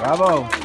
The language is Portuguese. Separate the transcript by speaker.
Speaker 1: Bravo.